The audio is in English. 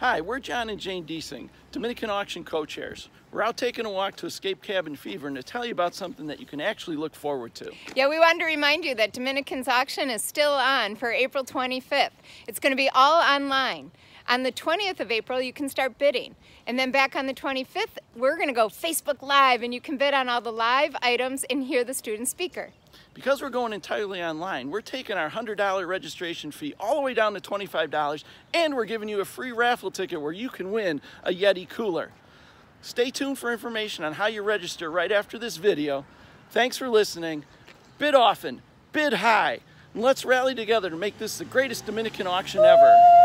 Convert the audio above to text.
Hi, we're John and Jane Desing, Dominican Auction co-chairs. We're out taking a walk to escape cabin fever and to tell you about something that you can actually look forward to. Yeah, we wanted to remind you that Dominican's auction is still on for April 25th. It's going to be all online. On the 20th of April, you can start bidding. And then back on the 25th, we're going to go Facebook Live and you can bid on all the live items and hear the student speaker. Because we're going entirely online, we're taking our $100 registration fee all the way down to $25 and we're giving you a free raffle ticket where you can win a Yeti cooler. Stay tuned for information on how you register right after this video. Thanks for listening. Bid often, bid high, and let's rally together to make this the greatest Dominican auction ever.